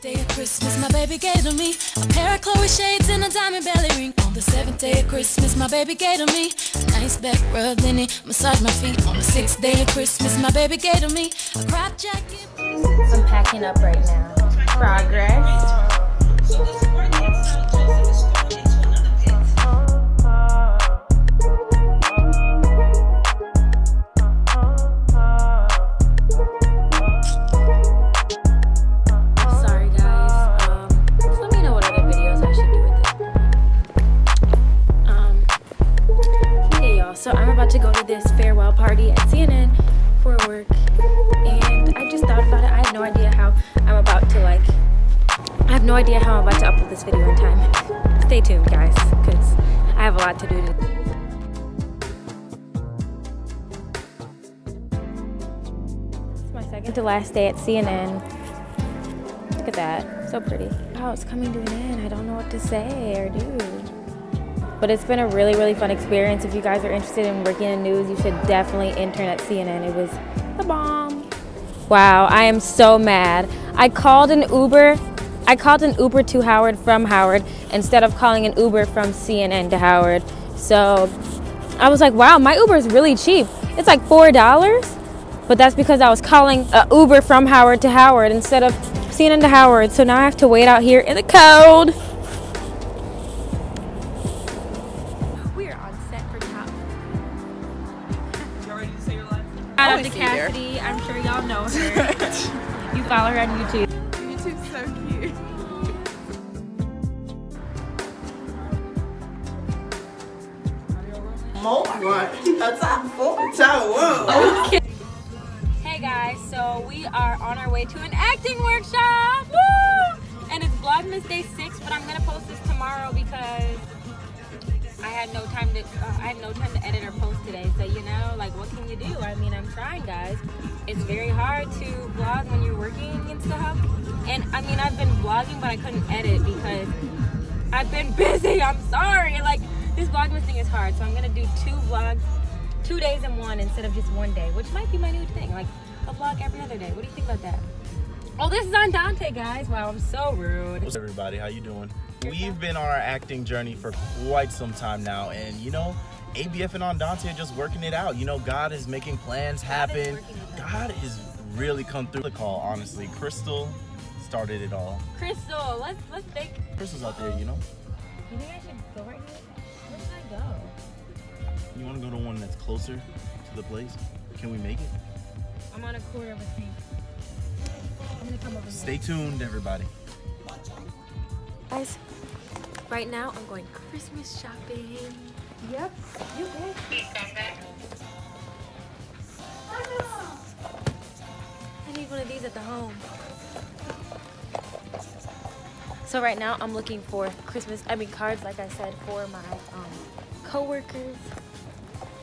Day of Christmas, my baby gave to me a pair of Chloe shades and a diamond belly ring. On the seventh day of Christmas, my baby gave to me a nice back rub, then he massaged my feet. On the sixth day of Christmas, my baby gave to me a crop jacket. I'm packing up right now. Progress. Oh. So I'm about to go to this farewell party at CNN for work, and I just thought about it. I have no idea how I'm about to like. I have no idea how I'm about to upload this video in time. Stay tuned, guys, because I have a lot to do. To It's my second to last day at CNN. Look at that. So pretty. Oh, it's coming to an end. I don't know what to say or do. But it's been a really, really fun experience. If you guys are interested in working in news, you should definitely intern at CNN. It was the bomb. Wow, I am so mad. I called an Uber. I called an Uber to Howard from Howard instead of calling an Uber from CNN to Howard. So I was like, wow, my Uber is really cheap. It's like $4. But that's because I was calling a Uber from Howard to Howard instead of CNN to Howard. So now I have to wait out here in the cold. Shout out to Cassidy. I'm sure y'all know her. you follow her on YouTube. YouTube's so cute. Oh More one. That's our four tower. Hey guys, so we are on our way to an acting workshop. Woo! And it's Vlogmas Day 6, but I'm gonna post this tomorrow because I had no time to uh, I had no time to edit or post today. So you know, like what can you do? I mean, I'm trying, guys. It's very hard to vlog when you're working and stuff. And I mean, I've been vlogging, but I couldn't edit because I've been busy. I'm sorry. Like this Vlogmas thing is hard, so I'm gonna do two vlogs, two days in one instead of just one day, which might be my new thing. Like a vlog every other day. What do you think about that? Oh, this is Andante, guys. Wow, I'm so rude. What's everybody? How you doing? We've been on our acting journey for quite some time now, and you know, ABF and Andante are just working it out. You know, God is making plans happen. working it out. God is really come through the call. Honestly, Crystal started it all. Crystal, let's let's think. Crystal's out there, you know. You think I should go right here? Where should I go? You want to go to one that's closer to the place? Can we make it? I'm on a corner with me. I'm Stay tuned, everybody. Guys, right now I'm going Christmas shopping. Yep, you did. I need one of these at the home. So right now I'm looking for Christmas, I mean cards, like I said, for my um, co-workers.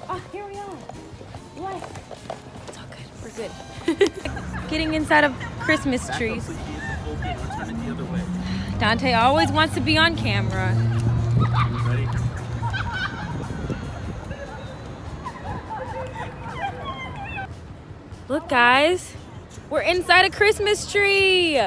Oh, here we are. What? It's all good. We're good. Getting inside of Christmas trees. Turn it the other way. Dante always wants to be on camera. Look, guys, we're inside a Christmas tree.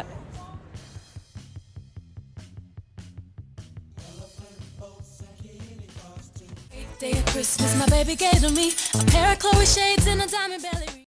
Day of Christmas, my baby gave to me a pair of Chloe shades and a diamond belly ring.